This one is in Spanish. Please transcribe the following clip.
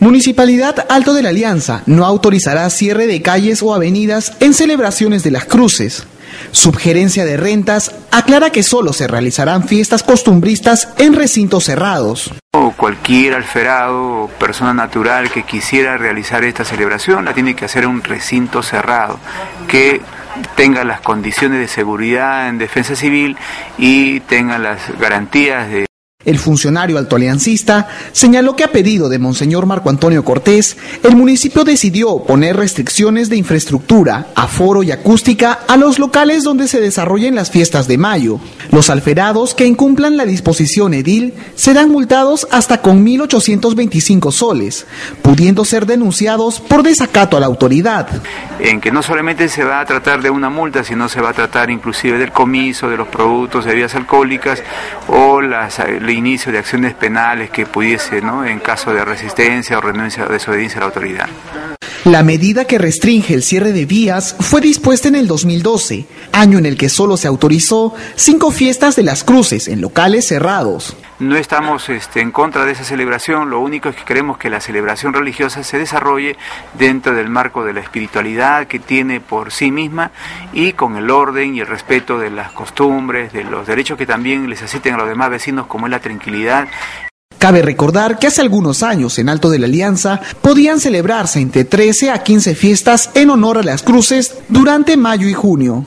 Municipalidad Alto de la Alianza no autorizará cierre de calles o avenidas en celebraciones de las cruces. Subgerencia de Rentas aclara que solo se realizarán fiestas costumbristas en recintos cerrados. Cualquier alferado o persona natural que quisiera realizar esta celebración la tiene que hacer en un recinto cerrado, que tenga las condiciones de seguridad en defensa civil y tenga las garantías de el funcionario altoaliancista señaló que a pedido de Monseñor Marco Antonio Cortés, el municipio decidió poner restricciones de infraestructura, aforo y acústica a los locales donde se desarrollen las fiestas de mayo. Los alferados que incumplan la disposición edil serán multados hasta con 1.825 soles, pudiendo ser denunciados por desacato a la autoridad. En que no solamente se va a tratar de una multa, sino se va a tratar inclusive del comiso de los productos de bebidas alcohólicas o las inicio de acciones penales que pudiese, ¿no? en caso de resistencia o renuncia o desobediencia a la autoridad. La medida que restringe el cierre de vías fue dispuesta en el 2012, año en el que solo se autorizó cinco fiestas de las cruces en locales cerrados. No estamos este, en contra de esa celebración, lo único es que queremos que la celebración religiosa se desarrolle dentro del marco de la espiritualidad que tiene por sí misma y con el orden y el respeto de las costumbres, de los derechos que también les asisten a los demás vecinos como es la tranquilidad Cabe recordar que hace algunos años en Alto de la Alianza podían celebrarse entre 13 a 15 fiestas en honor a las cruces durante mayo y junio.